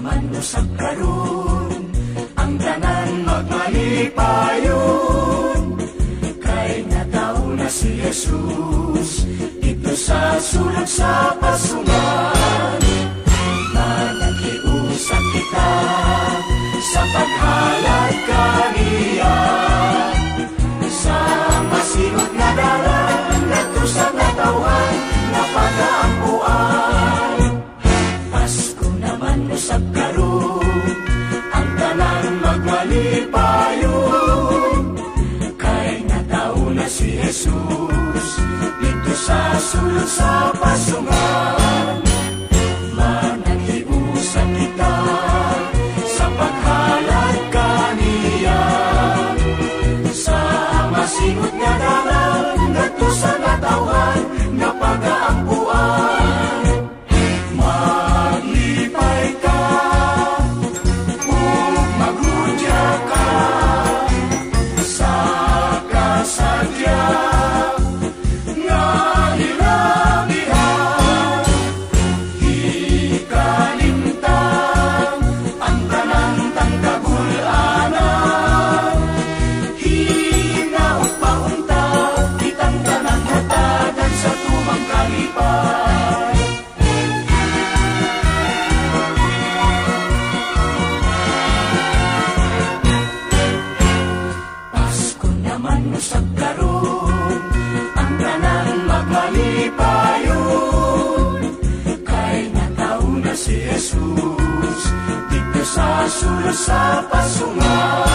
naman usap karon ang tanan magmalipayon kay nataw na si Jesus dito sa sulod sa pasungan. apaixonado, sou apaixonado. Jesús, di que os asuros a